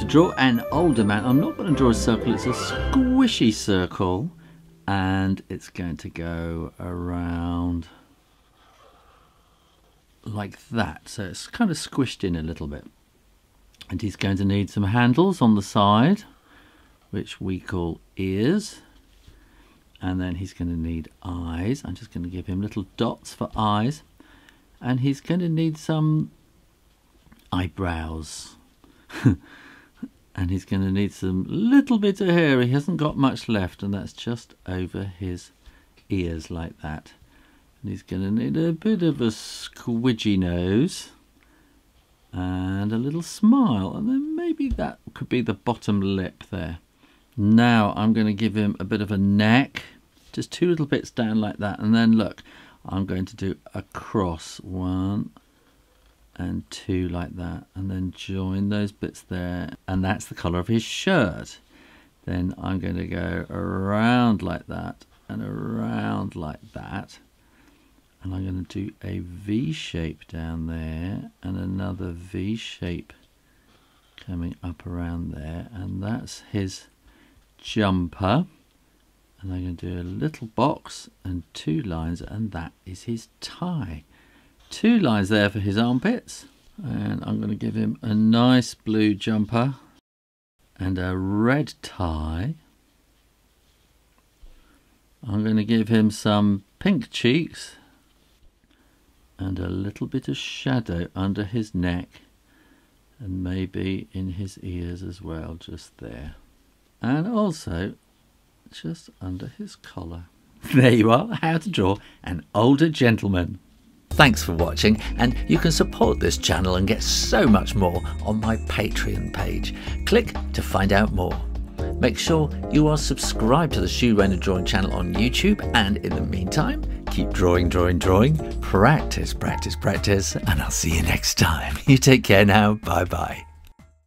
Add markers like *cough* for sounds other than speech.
to draw an older man. I'm not going to draw a circle, it's a squishy circle. And it's going to go around like that. So it's kind of squished in a little bit. And he's going to need some handles on the side, which we call ears. And then he's going to need eyes. I'm just going to give him little dots for eyes. And he's going to need some eyebrows. *laughs* and he's going to need some little bit of hair. He hasn't got much left, and that's just over his ears like that. And he's going to need a bit of a squidgy nose and a little smile, and then maybe that could be the bottom lip there. Now I'm going to give him a bit of a neck, just two little bits down like that, and then look, I'm going to do a cross one and two like that and then join those bits there and that's the colour of his shirt. Then I'm going to go around like that and around like that and I'm going to do a V shape down there and another V shape coming up around there and that's his jumper. And I'm going to do a little box and two lines and that is his tie two lines there for his armpits. And I'm going to give him a nice blue jumper and a red tie. I'm going to give him some pink cheeks and a little bit of shadow under his neck and maybe in his ears as well just there. And also just under his collar. *laughs* There you are how to draw an older gentleman Thanks for watching, and you can support this channel and get so much more on my Patreon page. Click to find out more. Make sure you are subscribed to the Shoo Rayner Drawing channel on YouTube, and in the meantime, keep drawing, drawing, drawing. Practice, practice, practice, and I'll see you next time. *laughs* You take care now. Bye bye.